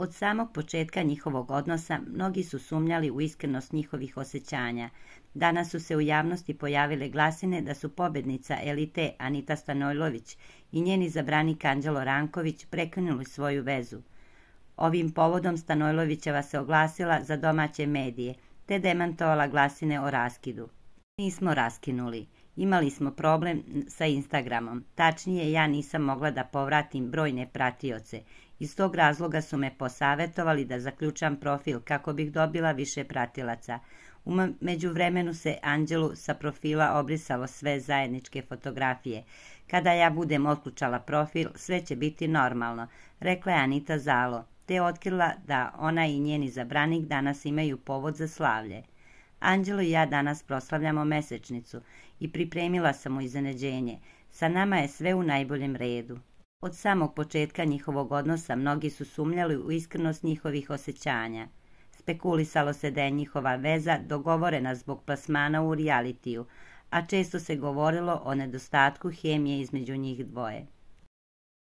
Od samog početka njihovog odnosa mnogi su sumnjali u iskrenost njihovih osjećanja. Danas su se u javnosti pojavile glasine da su pobednica elite Anita Stanojlović i njeni zabranik Anđelo Ranković prekinuli svoju vezu. Ovim povodom Stanojlovićeva se oglasila za domaće medije, te demantovala glasine o raskidu. Nismo raskinuli. Imali smo problem sa Instagramom. Tačnije, ja nisam mogla da povratim brojne pratioce. Iz tog razloga su me posavetovali da zaključam profil kako bih dobila više pratilaca. U međuvremenu se Anđelu sa profila obrisalo sve zajedničke fotografije. Kada ja budem otključala profil, sve će biti normalno, rekla je Anita Zalo, te otkrila da ona i njeni zabranik danas imaju povod za slavlje. Anđelo i ja danas proslavljamo mesečnicu i pripremila sam mu iznenađenje. Sa nama je sve u najboljem redu. Od samog početka njihovog odnosa mnogi su sumnjali u iskrenost njihovih osjećanja. Spekulisalo se da je njihova veza dogovorena zbog plasmana u realitiju, a često se govorilo o nedostatku hemije između njih dvoje.